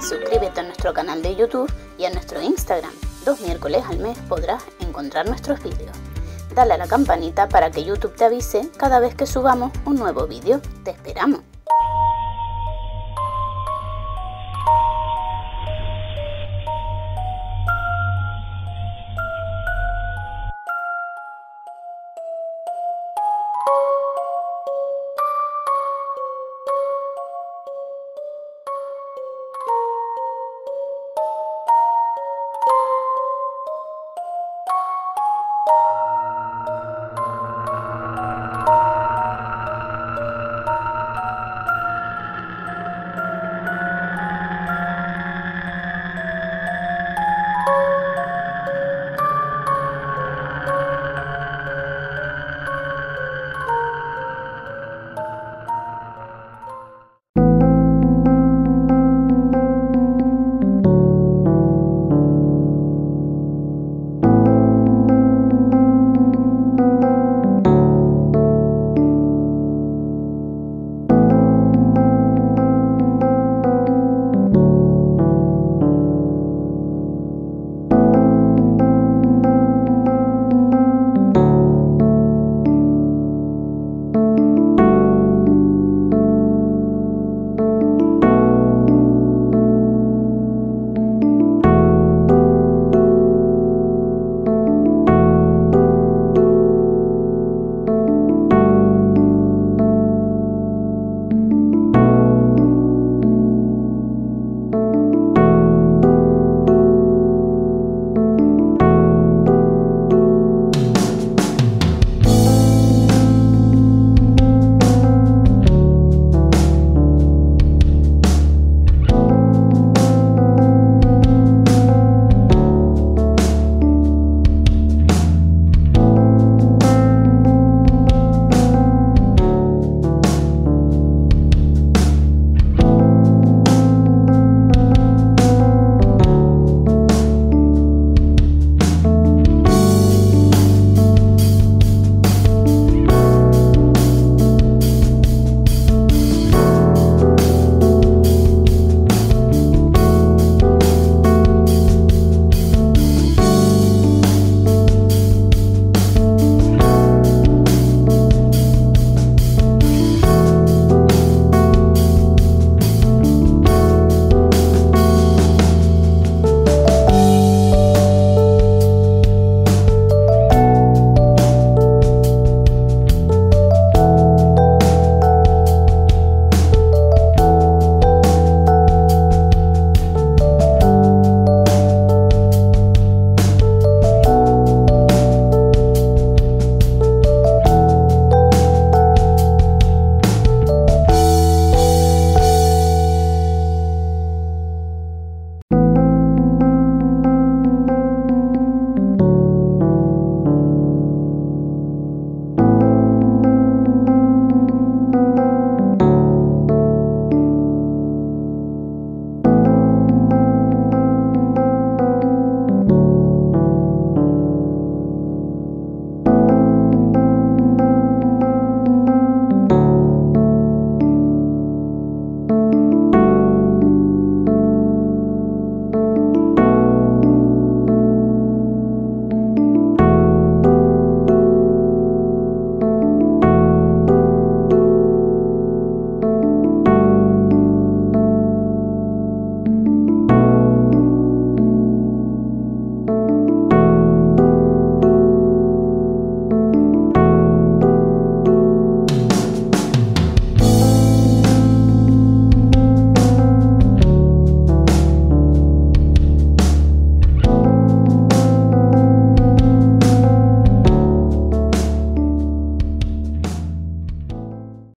Suscríbete a nuestro canal de YouTube y a nuestro Instagram. Dos miércoles al mes podrás encontrar nuestros vídeos. Dale a la campanita para que YouTube te avise cada vez que subamos un nuevo vídeo. ¡Te esperamos! you